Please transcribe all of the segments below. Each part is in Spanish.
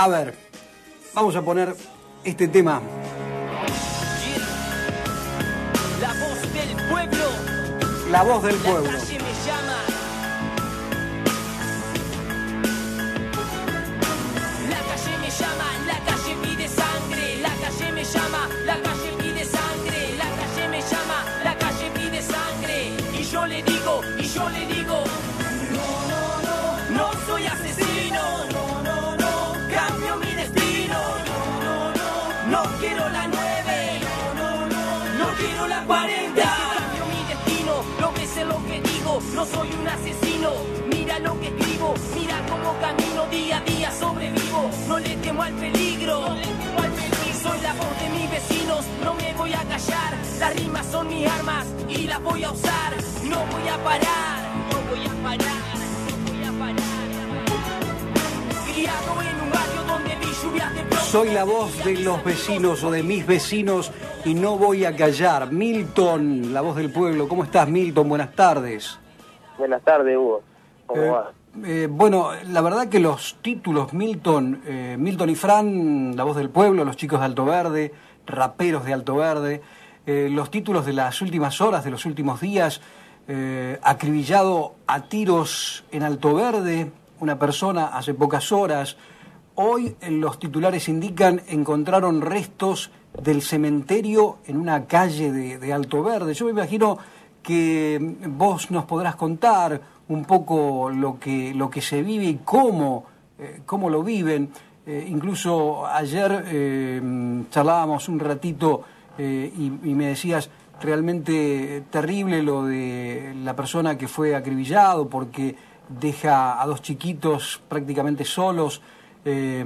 A ver, vamos a poner este tema. La voz del pueblo. La voz del pueblo. No, quiero la nueve. No, no, no, no quiero la 40. Cambio mi destino, lo que sé lo que digo. No soy un asesino. Mira lo que escribo, mira cómo camino día a día sobrevivo. No le temo al peligro. No le temo al peligro. Soy la voz de mis vecinos, no me voy a callar. Las rimas son mis armas y las voy a usar. No voy a parar, no voy a parar, no voy a parar. Criado en un barrio donde vi lluvias de. Soy la voz de los vecinos o de mis vecinos y no voy a callar. Milton, la voz del pueblo. ¿Cómo estás, Milton? Buenas tardes. Buenas tardes, Hugo. ¿Cómo Eh, va? eh, bueno, la verdad que los títulos Milton, eh, Milton y Fran, La Voz del Pueblo, Los Chicos de Alto Verde, Raperos de Alto Verde, los títulos de las últimas horas, de los últimos días, acribillado a tiros en Alto Verde, una persona hace pocas horas. Hoy eh, los titulares indican encontraron restos del cementerio en una calle de, Alto Verde. Yo me imagino que mm, vos nos podrás contar un poco lo que, lo que se vive y cómo, eh, cómo lo viven. Eh, incluso ayer mm, charlábamos un ratito y, y me decías realmente terrible lo de la persona que fue acribillado porque deja a dos chiquitos prácticamente solos. Eh,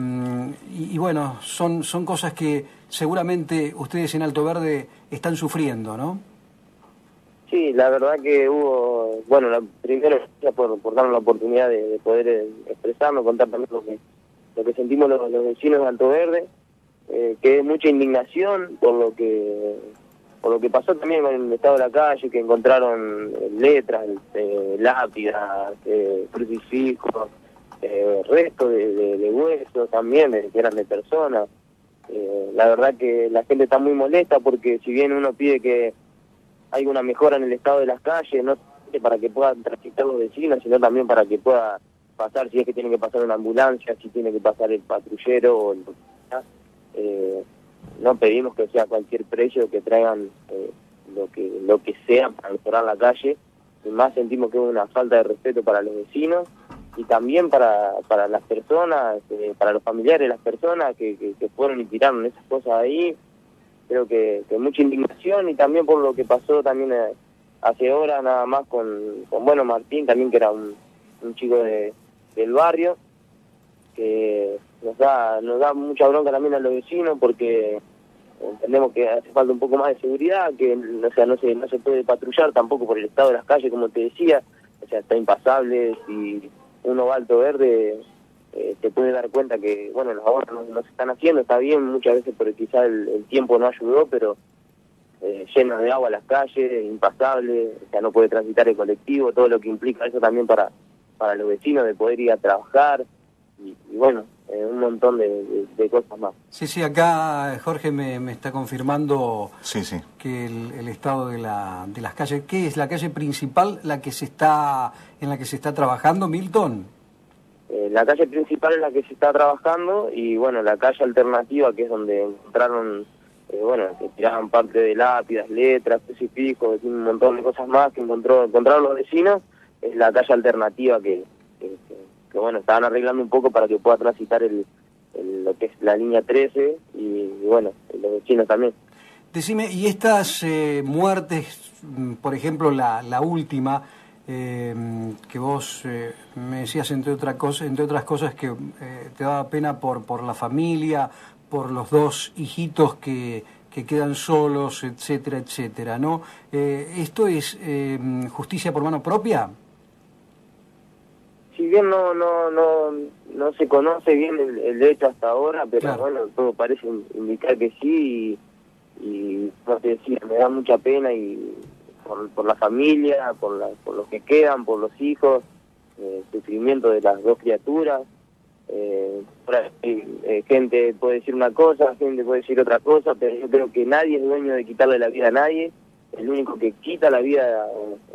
y, bueno, son, son cosas que seguramente ustedes en Alto Verde están sufriendo, ¿no? Sí, la verdad que hubo, bueno, la, primero por, por darnos la oportunidad de, de poder eh, expresarnos, contar también lo que, lo que sentimos los, vecinos de Alto Verde, eh, que es mucha indignación por lo que por lo que pasó también con el estado de la calle, que encontraron eh, letras, lápidas, eh, crucifijos, eh, restos de, huesos también, de, que eran de personas. Eh, la verdad que la gente está muy molesta porque si bien uno pide que hay una mejora en el estado de las calles, no para que puedan transitar los vecinos, sino también para que pueda pasar, si es que tiene que pasar una ambulancia, si tiene que pasar el patrullero o el eh, no pedimos que sea cualquier precio, que traigan eh, lo que lo que sea para mejorar la calle, y más sentimos que es una falta de respeto para los vecinos y también para, para las personas, eh, para los familiares de las personas que, que, que fueron y tiraron esas cosas ahí, creo que, que mucha indignación y también por lo que pasó también eh, hace horas nada más con, bueno Martín también que era un, un chico de, del barrio que nos da nos da mucha bronca también a los vecinos porque entendemos que hace falta un poco más de seguridad que o sea no se no se puede patrullar tampoco por el estado de las calles como te decía. O sea está impasable si uno va a alto verde eh, te puede dar cuenta que, bueno, los ahorros no, se están haciendo, está bien, muchas veces porque quizá el, tiempo no ayudó, pero eh, de agua las calles, impasable, o sea, no puede transitar el colectivo, todo lo que implica eso también para, para los vecinos de poder ir a trabajar, y, y bueno, eh, un montón de, de- de cosas más. Sí, sí, acá Jorge me, me está confirmando Sí, sí. que el, el estado de, la, de las calles, ¿qué es la calle principal la que se está en la que se está trabajando, Milton? Eh, la calle principal es la que se está trabajando y bueno, la calle alternativa que es donde encontraron, eh, bueno, que tiraban parte de lápidas, letras, crucifijos, un montón de cosas más que encontró, encontraron los vecinos, es la calle alternativa que, que, que- que, bueno, estaban arreglando un poco para que pueda transitar el, lo que es la línea 13 y, y, bueno, los vecinos también. Decime, ¿y estas eh, muertes, mm, por ejemplo, la, la última, eh, que vos eh, me decías, entre, otra cosa, entre otras cosas, que eh, te daba pena por, por la familia, por los dos hijitos que, que quedan solos, etcétera, etcétera, ¿no? Eh, ¿Esto es eh, justicia por mano propia? Si bien no no no no se conoce bien el, el hecho hasta ahora pero Claro. bueno todo parece in- indicar que sí y, y no te decía me da mucha pena y por, por la familia por la, por los que quedan por los hijos eh, el sufrimiento de las dos criaturas eh, eh, eh, gente puede decir una cosa, gente puede decir otra cosa, pero yo creo que nadie es dueño de quitarle la vida a nadie. El único que quita la vida,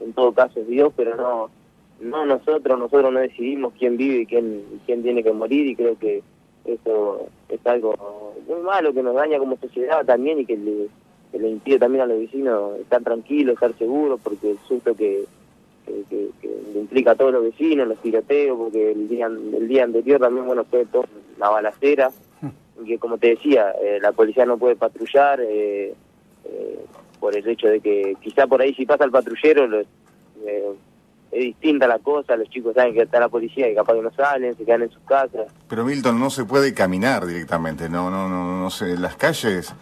en todo caso, es Dios, pero no no nosotros. Nosotros no decidimos quién vive y quién, quién tiene que morir y creo que eso es algo muy malo que nos daña como sociedad también y que le, que le impide también a los vecinos estar tranquilos, estar seguros, porque el susto que, que, le implica a todos los vecinos, los tiroteos, porque el día, el día anterior también bueno fue toda la balacera, y que como te decía, eh, la policía no puede patrullar eh, eh, por el hecho de que quizá por ahí si pasa el patrullero los, es distinta la cosa, los chicos saben que está la policía y capaz que no salen, se quedan en sus casas. Pero Milton, no se puede caminar directamente, no, no, no, no sé, las calles...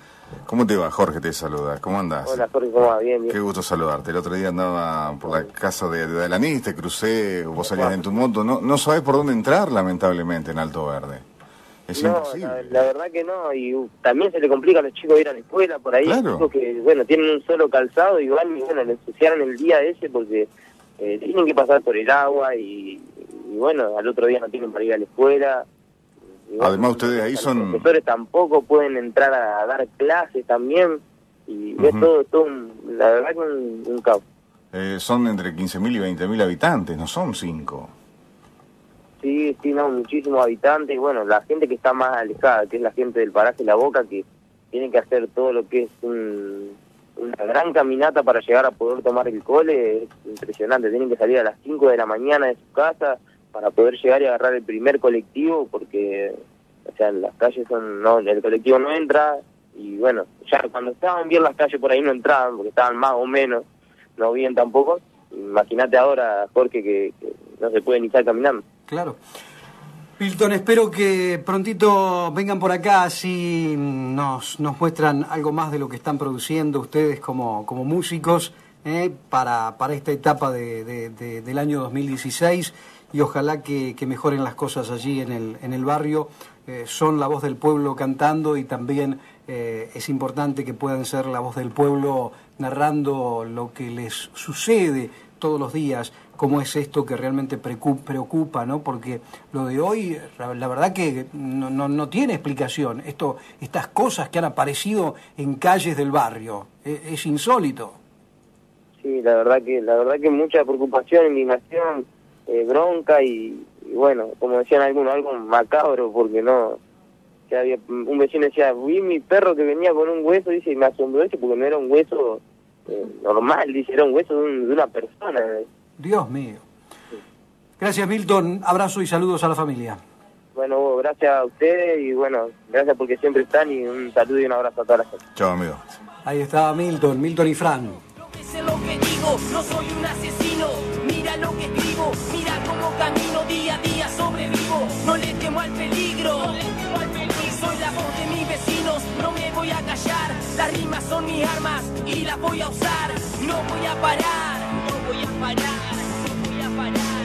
¿Cómo te va? Jorge te saluda. ¿Cómo andas? Hola Jorge, ¿cómo va? Bien, bien. Qué gusto saludarte. El otro día andaba por la casa de, de Alanis, te crucé, vos salías en tu moto. No, no sabés por dónde entrar, lamentablemente, en Alto Verde. Es no, imposible. La, verdad que no, y uh, también se le complica a los chicos ir a la escuela por ahí, claro. que, bueno, tienen un solo calzado y van y, bueno, le ensuciaron el día ese porque eh, tienen que pasar por el agua y, bueno, al otro día no tienen para ir a la escuela. Además ustedes ahí son... Los profesores tampoco pueden entrar a, dar clases también y es todo, todo la verdad que un, un caos. Eh, son entre 15.000 y 20.000 habitantes, no son 5. Sí, sí, no, muchísimos habitantes y bueno, la gente que está más alejada, que es la gente del paraje La Boca, que tiene que hacer todo lo que es un, una gran caminata para llegar a poder tomar el cole, es impresionante, tienen que salir a las 5 de la mañana de su casa para poder llegar y agarrar el primer colectivo porque o sea las calles son no el colectivo no entra y bueno ya cuando estaban bien las calles por ahí no entraban porque estaban más o menos no bien tampoco imagínate ahora Jorge que, que no se puede ni estar caminando. Claro Milton, espero que prontito vengan por acá, así nos, nos muestran algo más de lo que están produciendo ustedes como, como músicos eh, para, para esta etapa de, de, del año 2016 y ojalá que, que, mejoren las cosas allí en el, en el barrio. Eh, son la voz del pueblo cantando y también eh, es importante que puedan ser la voz del pueblo narrando lo que les sucede todos los días cómo es esto que realmente preocupa, ¿no? Porque lo de hoy, la verdad que no, no, no, tiene explicación. Esto, estas cosas que han aparecido en calles del barrio, es, es, insólito. Sí, la verdad que, la verdad que mucha preocupación, indignación, eh, bronca y, bueno, como decían algunos, algo macabro porque no, que había, un vecino decía, vi mi perro que venía con un hueso, dice, y me asombró ese porque no era un hueso eh, normal, dice, era un hueso de, un, de una persona. Dios mío. Gracias, Milton. Abrazo y saludos a la familia. Bueno, gracias a ustedes y bueno, gracias porque siempre están y un saludo y un abrazo a toda la gente. Chao, amigo. Ahí está Milton, Milton y Fran. Sé lo que digo, no soy un asesino. Mira lo que escribo, mira cómo camino día a día sobrevivo. No le temo al peligro, no le temo al peligro. Soy la voz de mis vecinos, no me voy a callar. Las rimas son mis armas y las voy a usar. No voy a parar, no voy a parar, no voy a parar.